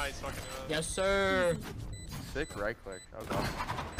Nice fucking. Yes, sir. Sick right click. That was awesome.